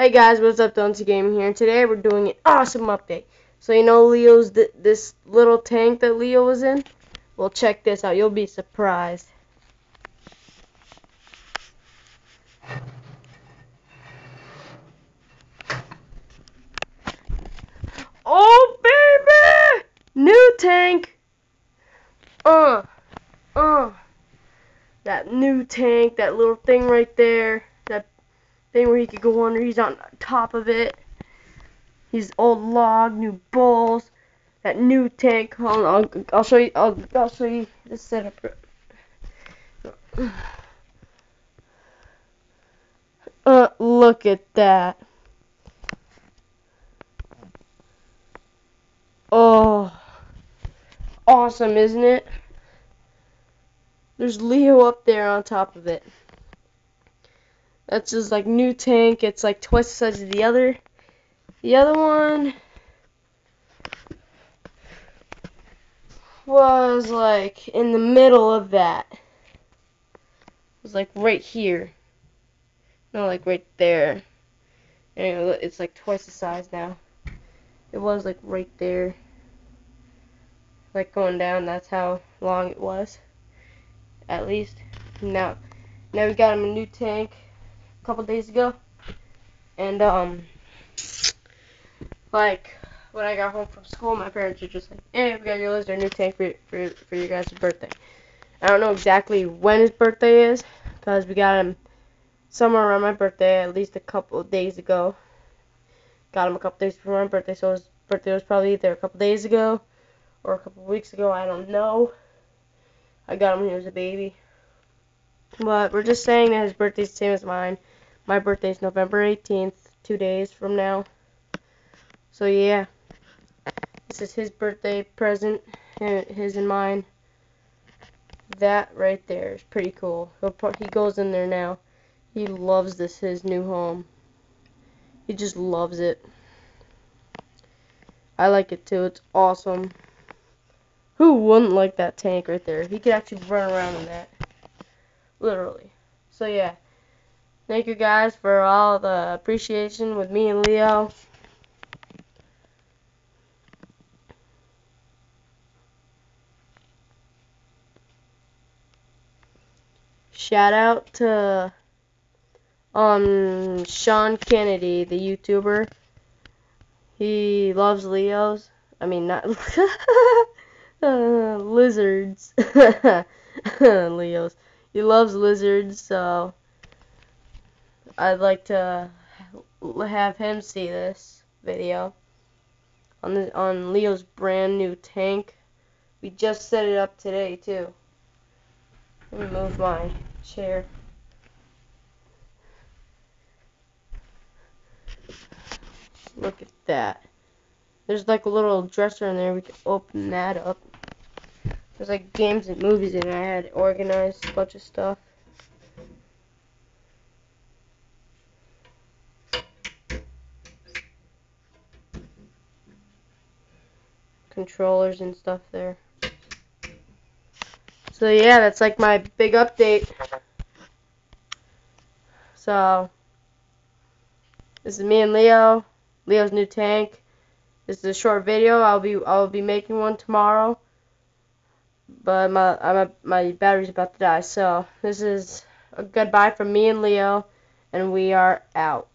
Hey guys, what's up, DylanC Gaming here, and today we're doing an awesome update. So you know Leo's th this little tank that Leo was in? Well, check this out. You'll be surprised. Oh baby! New tank! Uh, uh. That new tank, that little thing right there thing where he could go under. He's on top of it. He's old log, new balls, that new tank. Hold on, I'll, I'll show you. I'll, I'll show you the setup. Uh, look at that. Oh, awesome, isn't it? There's Leo up there on top of it. That's just like new tank. It's like twice the size of the other. The other one was like in the middle of that. It was like right here. No, like right there. Anyway, it's like twice the size now. It was like right there. Like going down, that's how long it was. At least. Now, now we got him a new tank couple days ago. And, um, like, when I got home from school, my parents were just like, hey, we got your lizard new tank for, for, for your guys' birthday. I don't know exactly when his birthday is, because we got him somewhere around my birthday, at least a couple days ago. Got him a couple days before my birthday, so his birthday was probably either a couple days ago or a couple weeks ago, I don't know. I got him when he was a baby. But we're just saying that his birthday's the same as mine. My birthday's November 18th, two days from now. So yeah, this is his birthday present, his and mine. That right there is pretty cool. He goes in there now. He loves this, his new home. He just loves it. I like it too. It's awesome. Who wouldn't like that tank right there? He could actually run around in that. Literally. So yeah. Thank you guys for all the appreciation with me and Leo. Shout out to um Sean Kennedy, the YouTuber. He loves Leos. I mean, not uh, lizards. Leos. He loves lizards, so I'd like to have him see this video on the on Leo's brand new tank. We just set it up today too. Let me move my chair. Look at that. There's like a little dresser in there. We can open that up. There's like games and movies and I had organized a bunch of stuff. Controllers and stuff there. So yeah, that's like my big update. So this is me and Leo. Leo's new tank. This is a short video. I'll be I'll be making one tomorrow. But my my my battery's about to die. So this is a goodbye from me and Leo, and we are out.